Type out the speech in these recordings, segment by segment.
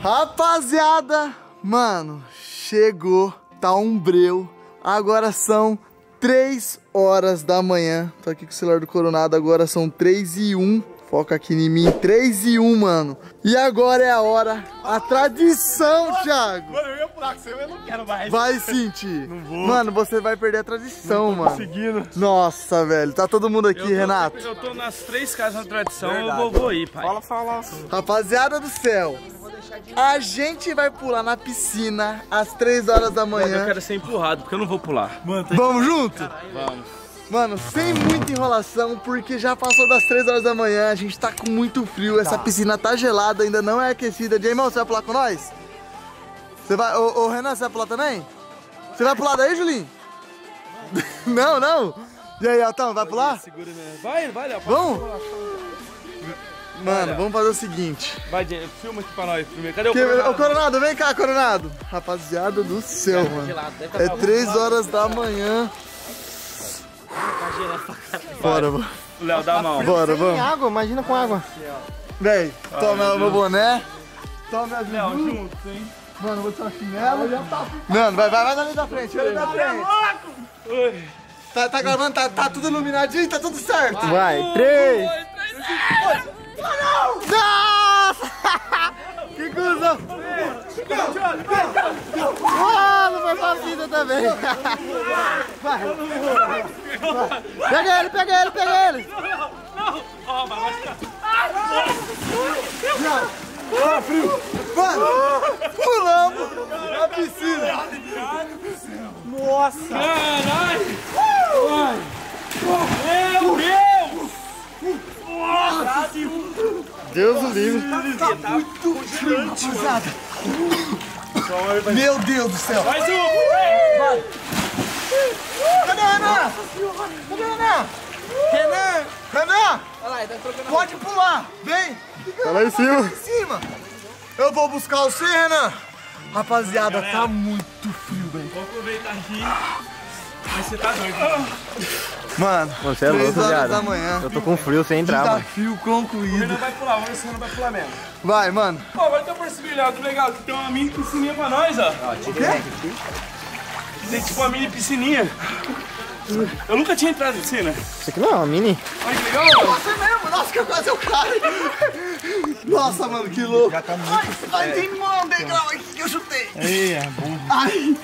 Rapaziada, mano, chegou, tá um breu. Agora são 3 horas da manhã. Tô aqui com o celular do Coronado, agora são 3 e 1. Foca aqui em mim, 3 e 1, mano. E agora é a hora, a tradição, Thiago. Mano, eu ia pular com você, mas eu não quero mais. Vai sentir. Não vou. Mano, você vai perder a tradição, mano. Conseguindo. Nossa, velho. Tá todo mundo aqui, Eu tô- Renato. Eu tô nas três casas da tradição, eu vou, vou ir, pai. Fala, fala. Rapaziada do céu, a gente vai pular na piscina às 3 horas da Mas eu manhã. quero ser empurrado, porque eu não vou pular. Mano, tá Vamos junto? Vamos. Mano, sem muita enrolação, porque já passou das 3 horas da manhã, a gente tá com muito frio, essa piscina tá gelada, ainda não é aquecida. Jaimão, você vai pular com nós? Você vai. Ô, ô, Renan, você vai pular também? Você vai pular daí, Julinho? não, não. E aí, Altão, vai pular? Segura mesmo. Vai, vai, Léo. Vamos? Mano, vamos fazer o seguinte. Vai, gente, filma aqui pra nós primeiro. Cadê o Que- Coronado? Ô, Coronado, vem cá, Coronado. Rapaziada do céu, mano. É 3 horas da manhã. Bora, bora. Léo, dá a mão. Bora, Tem vamos. água, imagina com água. Véi, toma meu boné. Toma minha Léo, junto, hein? Mano, vou tirar chinelo. Mano, vai, vai, vai ali da frente, vai ali da frente. Oi. Tá, tá gravando, tá, tá tudo iluminadinho, tá tudo certo. Vai, três. Nossa! que cuzão! Mano, foi pra vida também. Vai. Pega ele, pega ele, pega ele. Ó, vai, ficar. Mano, pulamos na piscina. Caralho! Ai. Meu Deus! Deus o livre. Meu Deus do céu. Mais um! Cadê o Renan? Cadê o Renan? Renan! Renan! Pode pular! Vem! Tá lá em cima. Em cima! Eu vou buscar você, Renan! Rapaziada, tá muito frio, velho. Vou aproveitar aqui. Mas você tá doido. Mano, Você é 3 louco, horas viado. da manhã. Eu tô com frio sem entrar, mano. Desafio O concluído. Renan vai pular, vamos ver se o Renan vai pular mesmo. Vai, mano. Pô, vai ter um que legal. que Tem uma mini piscininha pra nós, ó. Tem tipo uma mini piscininha. Eu nunca tinha entrado em piscina. Isso aqui não é uma mini? Olha que legal. Você mesmo, nossa, que eu quase eu caio. Nossa, mano, que louco. Já tá muito Ai, tem um degrau aqui que eu chutei. é Ai.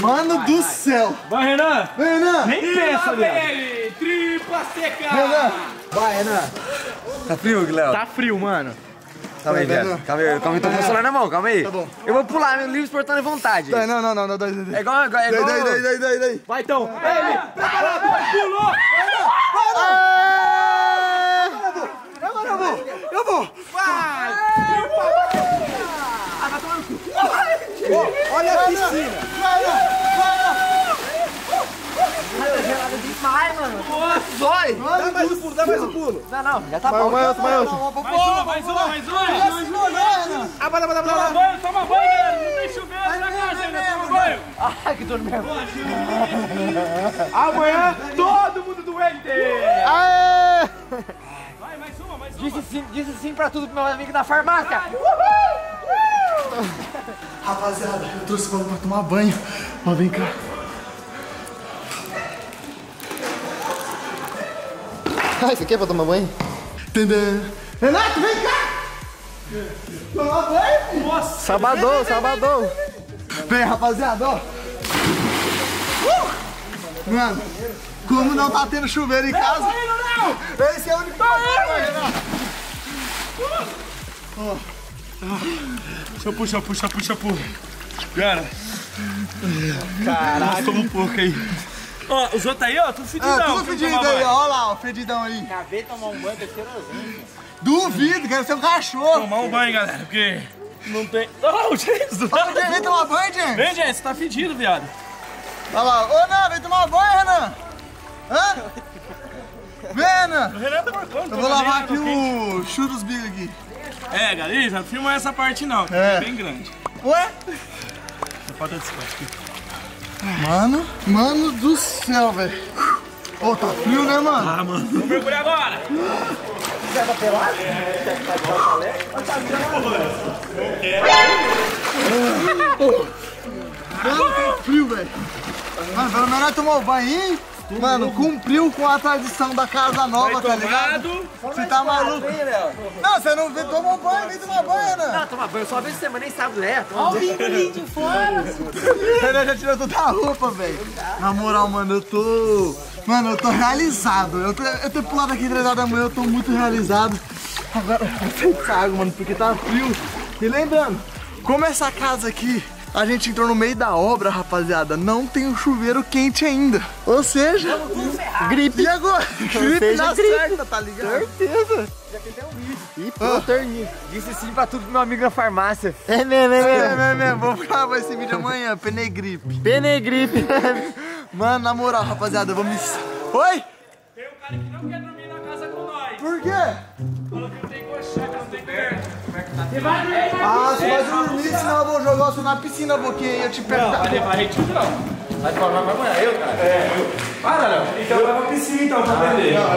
Mano do céu. Vai, Renan. Vem, Renan. Nem pensa, Léo. Tripla seca. Renan. Vai, Renan. Tá frio, Léo? Tá frio, mano. Calma aí, Tá vendo? viado. Calma aí, calma aí, tô com o celular na mão, calma aí. Tá bom. Eu vou pular, meu livre esportando à vontade. Daí, não, não, não, não, daí, daí, É igual, é igual, daí, daí, daí, daí, daí. Vai, então. Ele. Preparado. Pulou. Agora eu vou, eu vou. Olha a piscina. Vai. Dá mais um pulo, dá mais um pulo. Não, não, já tá Mais bom. um, mais outro, mais outro. Mais uma, mais uma, mais uma. Ah, bora, bora, Toma bora. banho, toma banho, galera. Não tem chuveiro na casa ainda. Toma banho. Ai, que dor mesmo. Amanhã, todo mundo doente. Aê! Vai, mais uma, mais uma. Disse sim, disse sim pra tudo pro meu amigo da farmácia. Rapaziada, eu trouxe o pra tomar banho. Ó, vem cá. Ah, isso aqui é pra tomar banho? Tadã. Renato, vem cá. Tomar banho. Sabadão, sabadão. Vem, rapaziada, ó. Uh! Mano, como não tá tendo chuveiro em casa, esse é o único problema, Renato. Puxa, puxa, puxa, puxa, puxa. Cara. Caralho. Como um porco aí. Ó, os outros aí, ó, tudo fedidão. Ah, tudo fedido aí, ó. Olha lá, ó, fedidão aí. Acabei de tomar um banho, tô cheirosinho. Duvido, quero ser um cachorro. Tomar um banho, galera, porque não tem... Oh, Jesus. Fala, Jen, vem tomar banho, Jen. Vem, gente, você tá fedido, viado. Olha lá, ô, Renan, vem tomar banho, Renan. Hã? Vem, Renan. O Renan tá marcando. Eu vou lavar aqui o churros big aqui. É, galera, não filma essa parte não, que É. é bem grande. Ué? Falta de espaço aqui. Mano, mano do céu, velho. Ô, tá frio, né, mano? Ah, mano. Vamos mergulhar agora. Mano, tá frio, velho. Mano, pelo menos nós tomou o banho, hein? Mano, cumpriu com a tradição da casa nova, tá ligado? Você tá maluco? Não, você não vê, tomou banho, vem tomar banho, né? Não, toma banho só uma vez por semana, nem sábado é. Toma banho. Ele já tirou toda a roupa, velho. Na moral, mano, eu tô. Mano, eu tô realizado. Eu, tô, eu ter pulado aqui três horas da manhã, eu tô muito realizado. Agora eu vou água, mano, porque tá frio. E lembrando, como essa casa aqui, a gente entrou no meio da obra, rapaziada, não tem o chuveiro quente ainda. Ou seja, gripe. E agora? Gripe seja, na gripe. certa, tá ligado? Certeza. Ih, pô, terninho. Disse sim pra tudo pro meu amigo na farmácia. É mesmo, é É, mesmo. é, é, vou gravar esse vídeo amanhã, penegripe. Penegripe. Mano, na moral, rapaziada, vamos. Oi? Tem um cara que não quer dormir na casa com nós. Por quê? Ah, você vai dormir, senão eu vou jogar você na piscina, Boquinha, e eu te pego. Vai levar gente não. Vai falar, vai amanhã, eu, cara? É, eu. Para, Léo. Então vai pra piscina, então, pra aprender. Vai!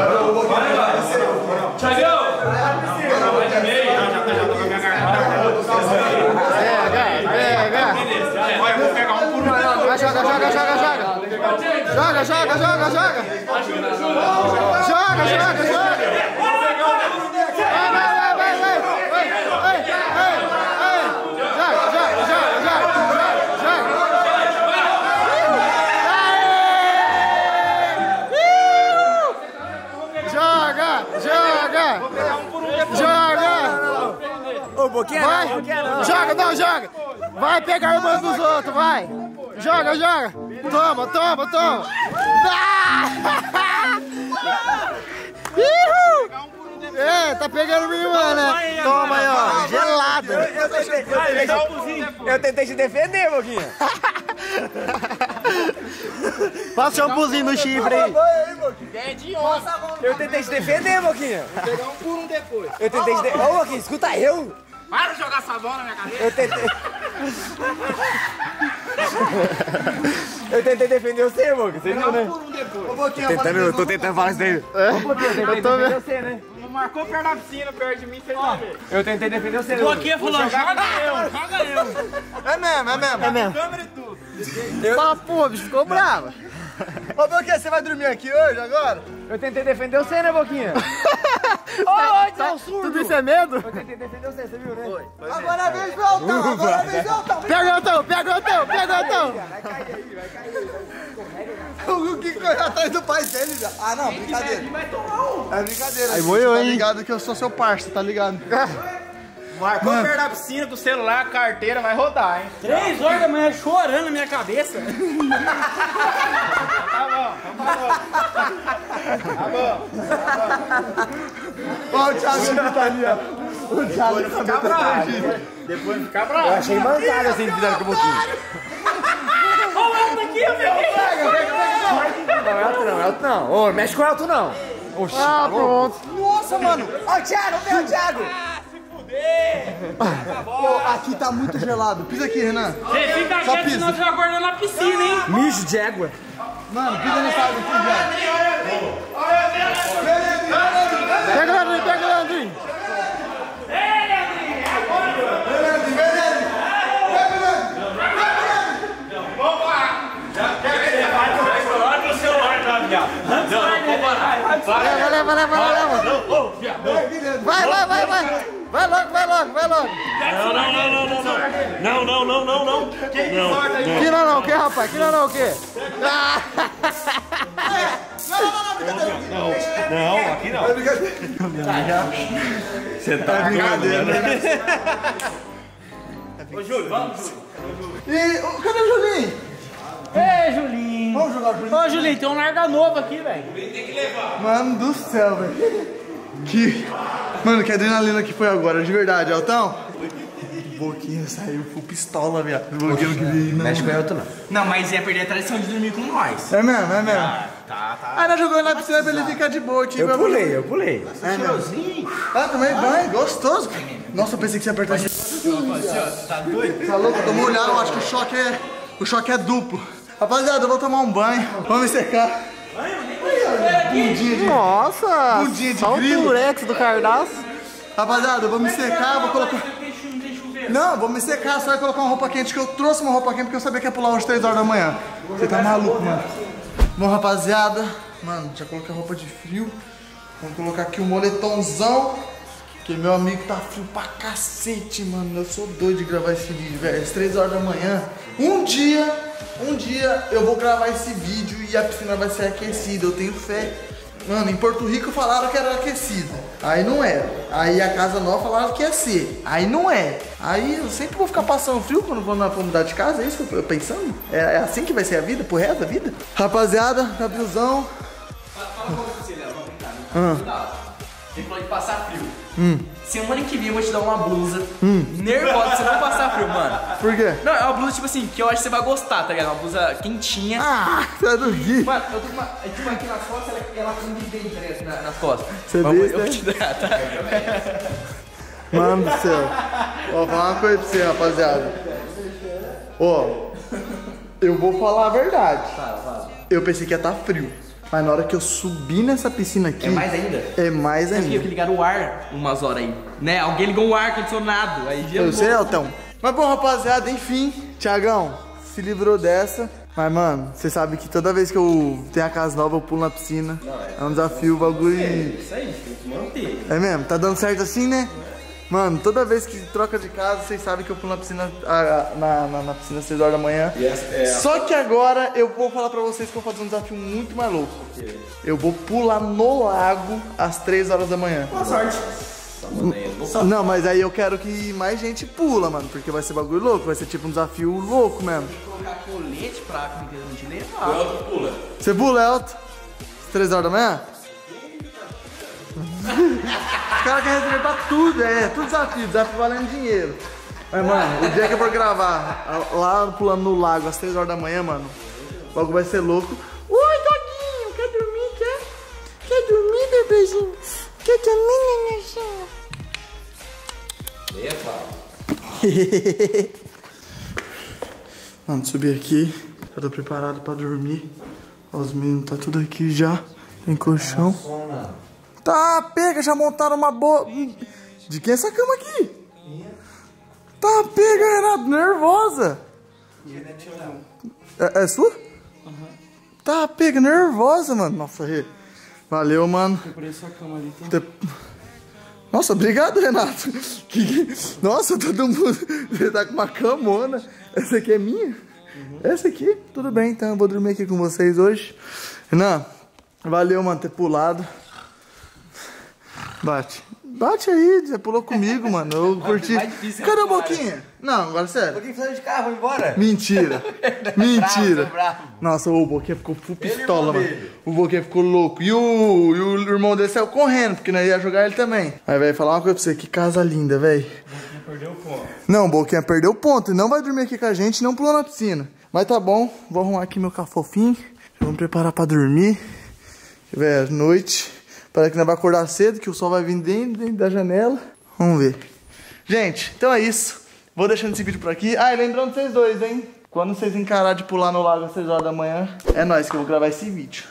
Não, vai de meio. Já tá, já tô com a minha garganta. Beleza, já é. Vai, eu vou pegar um por um. Vai, joga, joga, joga, joga. Joga, joga, joga, joga. Joga, Ô, Boquinha, Vai! não. Joga, não, joga! Vai pegar a irmã dos outros, vai! Joga, joga! Toma, toma, toma! Ah! É, tá pegando minha irmã, né? Toma aí, ó, gelada! Eu tentei, eu tentei- eu tentei te defender, Boquinha. Passa o shampoozinho no chifre aí! Eu tentei te defender, Boquinha. Vou pegar um por um depois. Eu tentei te defender. Ô, Boquinha, escuta eu. Para de jogar sabão na minha cabeça. Eu tentei. eu tentei defender você, Boquinha. Você viu, né? Ô, Boquinha, Tentando, eu tô tentando falar isso daí. Eu tô vendo. você, né? Marcou perto da piscina, perto de mim, uma vez. Eu tentei defender você, né? Boquinha falou, joga eu, joga eu. É mesmo, é mesmo. É mesmo. Câmera e tudo. Fala, pô, bicho, ficou brava. Ô, Boquinha, você vai dormir aqui hoje, agora? Eu tentei defender você, né, Boquinha? Ô, então, surdo! Tudo isso é medo? Eu tentei defender você, você viu, né? Agora é a vez do Altão, agora vez do Altão. Pega o Antão, pega o Antão, pega o Antão! O que correu atrás do pai dele já? Ah, não, brincadeira. É brincadeira. Aí vou eu, tá hein? ligado que eu sou seu parça, tá ligado? Marcou perto da piscina com o celular, a carteira, vai rodar, hein? Três horas da manhã chorando na minha cabeça. tá bom, tá bom. Ó, o Thiago ele tá ali, ó. O Thiago ele tá bravo. Depois de ficar bravo. Eu achei mancada assim que fizeram com o Boquinha. Olha o Elton aqui, eu peguei. Não, é alto não, é alto não. Ô, mexe com alto não. Oxi, Ah, pronto. Nossa, mano. Ó, Thiago, meu Thiago. Pô, aqui tá muito gelado. Pisa aqui, Renan. Você fica Só quieto, senão você vai acordar na piscina, hein? Mijo de égua. Mano, pisa nessa água aqui, velho. Pega o Leandrinho, pega o Leandrinho! Olha o celular, tá, viado? Não, não, vou parar. Leva, leva, leva, leva! Vai, vai, vai, vai! Vai logo, vai logo, vai logo! Não, não, não, não, não, não. Não, não, não, não, não. Não. Que não, não, o que, rapaz? Que não, não, o que? Ah! Não, aqui não. Você tá brincadeira, né? Ô, Júlio, vamos, Júlio. E cadê o Julinho? Ei, Julinho. Vamos jogar o Julinho. Ô, Julinho, tem um larga novo aqui, velho. Mano do céu, velho. Que. Mano, que adrenalina que foi agora, de verdade, Altão. Boquinha saiu full pistola, viado. Boquinha que vi, não. Mexe com alto não. Não, mas ia perder a tradição de dormir com nós. É mesmo, é mesmo. Tá, tá. Ah, nós jogamos na piscina pra ele ficar de boa, tipo. Eu pulei, eu pulei. Ah, também vai, gostoso. Nossa, eu pensei que você ia apertar esse. Tá doido? Tá louco? Eu tô molhado, eu acho que o choque é. O choque é duplo. Rapaziada, eu vou tomar um banho. Vamos me secar. de... Nossa! Bundinha de só grilo. o Durex do cardaço. Rapaziada, eu vou me secar, vou colocar... Não, vou me secar, só vai colocar uma roupa quente, que eu trouxe uma roupa quente porque eu sabia que ia pular hoje 3 horas da manhã. Você tá maluco, mano. Bom, rapaziada, mano, já coloquei a roupa de frio. Vamos colocar aqui o moletomzão. Que meu amigo tá frio pra cacete, mano. Eu sou doido de gravar esse vídeo, velho. Às 3 horas da manhã. Um dia, um dia eu vou gravar esse vídeo e a piscina vai ser aquecida. Eu tenho fé. Mano, em Porto Rico falaram que era aquecida. Aí não era. Aí a casa nova falaram que ia ser. Aí não é. Aí eu sempre vou ficar passando frio quando vou na mudar de casa. É isso que eu tô pensando? É, é assim que vai ser a vida, pro resto da vida? Rapaziada, Gabrielzão. Ele falou de passar frio. Semana que vem eu vou te dar uma blusa nervosa pra você não passar frio, mano. Por quê? Não, é uma blusa, tipo assim, que eu acho que você vai gostar, tá ligado? Uma blusa quentinha. Ah, você do Gui. Mano, eu tô com uma. é Tipo, aqui nas costas, ela, ela tem de bem direto na- nas costas. Você Mas eu vou te dar, tá? Mano do céu. Ó, vou falar uma coisa pra você, rapaziada. Ó, eu vou falar a verdade. Eu pensei que ia estar frio. Mas na hora que eu subi nessa piscina aqui. É mais ainda? É mais ainda. que ligaram o ar umas horas aí. Né? Alguém ligou o ar condicionado. Aí Eu sei, Elton. Mas bom, rapaziada, enfim. Tiagão, se livrou dessa. Mas, mano, você sabe que toda vez que eu tenho a casa nova, eu pulo na piscina. É um desafio, o bagulho. Isso aí, tem que manter. É mesmo? Tá dando certo assim, né? Mano, toda vez que troca de casa, vocês sabem que eu pulo na piscina, na, na, na piscina às 6 horas da manhã. Só que agora eu vou falar pra vocês que eu vou fazer um desafio muito mais louco. Eu vou pular no lago às 3 horas da manhã. Boa sorte. Não, mas aí eu quero que mais gente pula, mano, porque vai ser bagulho louco, vai ser tipo um desafio louco mesmo. Colocar colete pra não te levar. Você pula, Elton? Às 3 horas da manhã? Os caras querem receber pra tudo, é, tudo desafio, desafio valendo dinheiro. Mas, mano, o dia que eu for gravar lá pulando no lago às 3 horas da manhã, mano, o bagulho vai ser louco. Oi, Doguinho, quer dormir, quer? Quer dormir, bebezinho? Quer dormir, nenenzinho? Mano, subir aqui, já tô preparado pra dormir. Ó, Os meninos tá tudo aqui já, tem colchão. Tá, pega, já montaram uma boa. De quem é essa cama aqui? Tá, pega, Renato, nervosa. É, é sua? Tá, pega, nervosa, mano. Nossa, Rê. Valeu, mano. Preparei sua cama ali, tá? Te- Nossa, obrigado, Renato. Que- Nossa, todo mundo. Você tá com uma camona. Essa aqui é minha? Essa aqui? Tudo bem, então eu vou dormir aqui com vocês hoje. Renan, valeu, mano, ter pulado. Bate. Bate aí, você pulou comigo, mano. Eu curti. difícil, Cadê o. Boquinha? Não, agora sério. Alguém saiu de carro, vai embora? Mentira. Mentira. Bravo, bravo. Nossa, o Boquinha ficou full pistola, mano. dele. O Boquinha ficou louco. E o, e o irmão dele saiu correndo, porque nós ia jogar ele também. Aí, velho, falar uma coisa pra você. Que casa linda, velho. Perdeu o ponto. Não, o Boquinha perdeu o ponto. E não vai dormir aqui com a gente, não pulou na piscina. Mas tá bom. Vou arrumar aqui meu cafofinho. Vamos preparar pra dormir. Velho, noite. Parece que nós vai acordar cedo, que o sol vai vir dentro, dentro da janela. Vamos ver. Gente, então é isso. Vou deixando esse vídeo por aqui. Ah, e lembrando vocês dois, hein? Quando vocês encarar de pular no lago às 6 horas da manhã, é nós que eu vou gravar esse vídeo.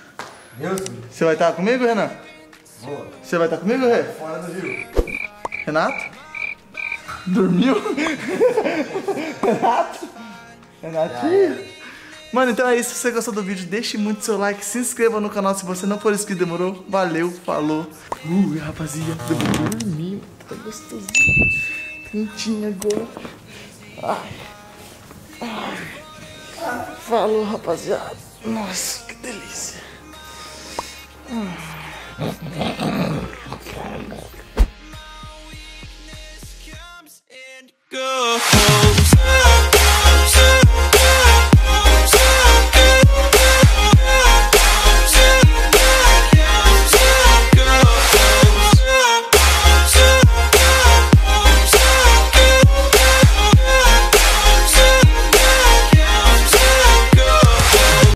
Você vai estar comigo, Renan? Vou. Você vai estar comigo, Rê? Fora do rio. Renato? Dormiu? Renato? Renatinho? Mano, então é isso. Se você gostou do vídeo, deixe muito seu like, se inscreva no canal se você não for inscrito, demorou? Valeu, falou. Ui, rapaziada, eu vou dormir. Tá gostosinho. Quentinho agora. Ai. Ai. Falou, rapaziada. Nossa, que delícia.